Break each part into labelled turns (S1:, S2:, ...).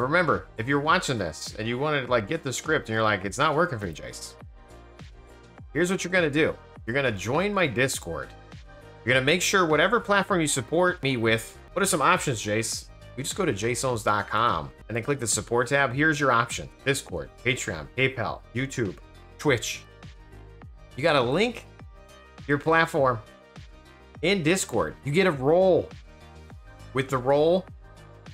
S1: And remember, if you're watching this and you want to like get the script and you're like, it's not working for you, Jase. Here's what you're gonna do. You're gonna join my Discord. You're gonna make sure whatever platform you support me with. What are some options, Jase? You just go to jaseowns.com and then click the support tab. Here's your option: Discord, Patreon, PayPal, YouTube, Twitch. You gotta link your platform in Discord. You get a role. With the role,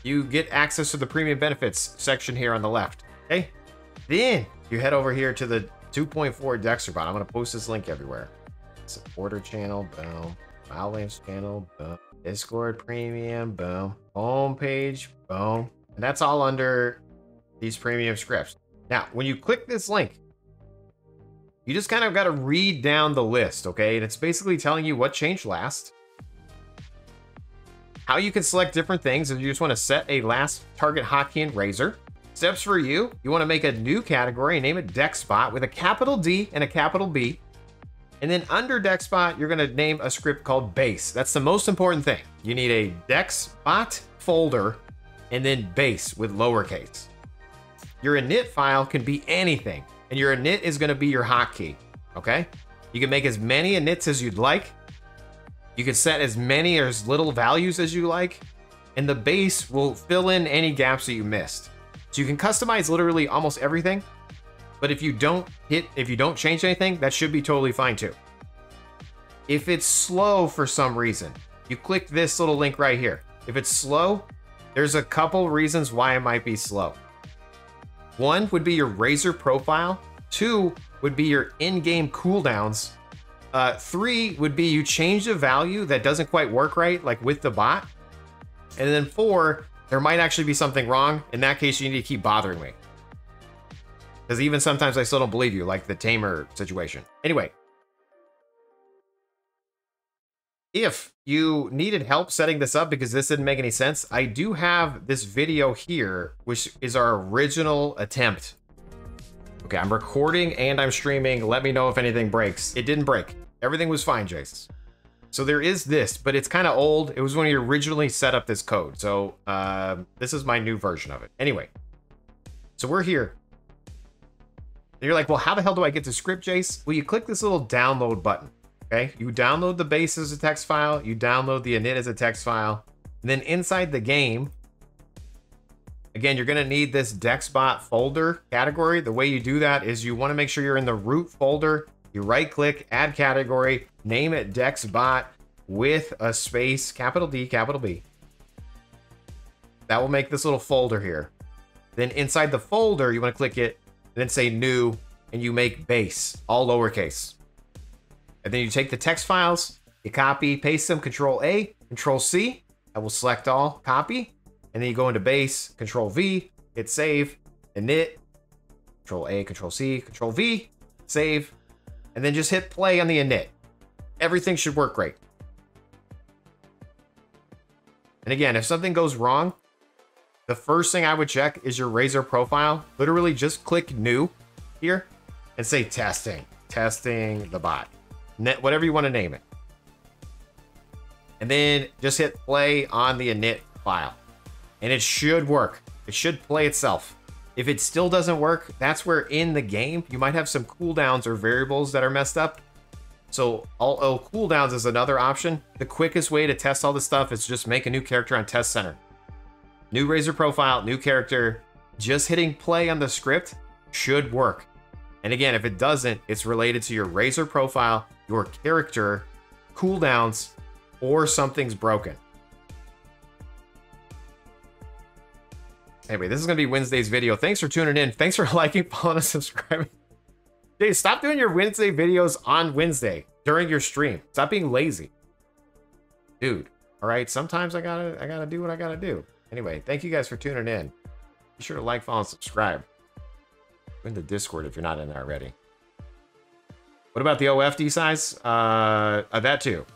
S1: you get access to the premium benefits section here on the left. Okay? Then you head over here to the 2.4 Dexterbot. I'm going to post this link everywhere. Supporter channel, boom. Avalanche channel, boom. Discord premium, boom. Homepage, boom. And that's all under these premium scripts. Now, when you click this link, you just kind of got to read down the list, okay? And it's basically telling you what changed last, how you can select different things if you just want to set a last target hotkey and Razor. Steps for you, you want to make a new category name it DexBot with a capital D and a capital B. And then under DexBot, you're going to name a script called base. That's the most important thing. You need a DexBot folder and then base with lowercase. Your init file can be anything, and your init is going to be your hotkey. Okay? You can make as many inits as you'd like. You can set as many or as little values as you like, and the base will fill in any gaps that you missed. So you can customize literally almost everything, but if you don't hit, if you don't change anything, that should be totally fine too. If it's slow for some reason, you click this little link right here. If it's slow, there's a couple reasons why it might be slow. One would be your Razor profile. Two would be your in-game cooldowns uh, three would be you change a value that doesn't quite work right, like with the bot. And then four, there might actually be something wrong. In that case, you need to keep bothering me. Because even sometimes I still don't believe you, like the tamer situation. Anyway. If you needed help setting this up because this didn't make any sense, I do have this video here, which is our original attempt. Okay, I'm recording and I'm streaming. Let me know if anything breaks. It didn't break. Everything was fine, Jase. So there is this, but it's kind of old. It was when you originally set up this code. So uh, this is my new version of it. Anyway, so we're here. And you're like, well, how the hell do I get to script, Jase? Well, you click this little download button. Okay, you download the base as a text file, you download the init as a text file, and then inside the game, again, you're gonna need this DexBot folder category. The way you do that is you wanna make sure you're in the root folder you right click, add category, name it DexBot with a space, capital D, capital B. That will make this little folder here. Then inside the folder, you want to click it, then say new, and you make base, all lowercase. And then you take the text files, you copy, paste them, control A, control C. I will select all, copy, and then you go into base, control V, hit save, init, control A, control C, control V, save, and then just hit play on the init. Everything should work great. And again, if something goes wrong, the first thing I would check is your Razor profile. Literally just click new here and say testing, testing the bot, Net, whatever you want to name it. And then just hit play on the init file and it should work. It should play itself. If it still doesn't work, that's where in the game, you might have some cooldowns or variables that are messed up. So, although cooldowns is another option, the quickest way to test all this stuff is just make a new character on Test Center. New Razor profile, new character, just hitting play on the script should work. And again, if it doesn't, it's related to your Razor profile, your character, cooldowns, or something's broken. Anyway, this is going to be Wednesday's video. Thanks for tuning in. Thanks for liking, following, and subscribing. Jay, stop doing your Wednesday videos on Wednesday during your stream. Stop being lazy. Dude, all right? Sometimes I gotta, I gotta do what I gotta do. Anyway, thank you guys for tuning in. Be sure to like, follow, and subscribe. Go into Discord if you're not in there already. What about the OFD size? Uh, uh that too.